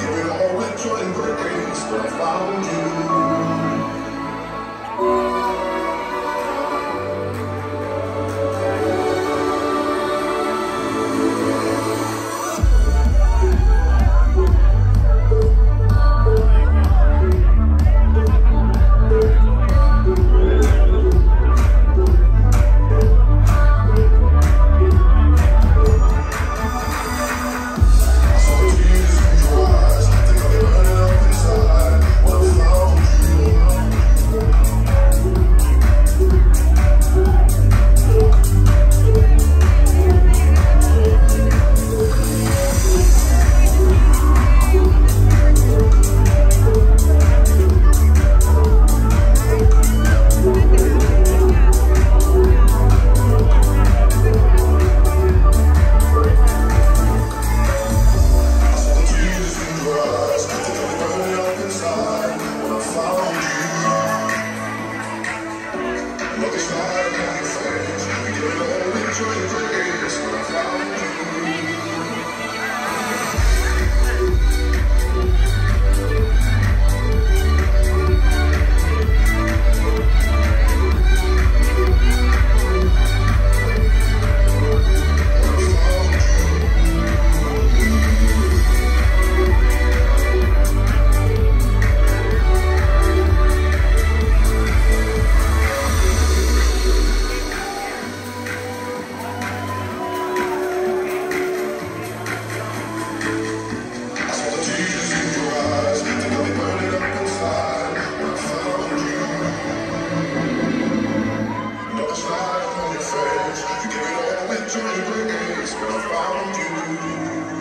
Give it all with joy and grace, but I found you. many days I you.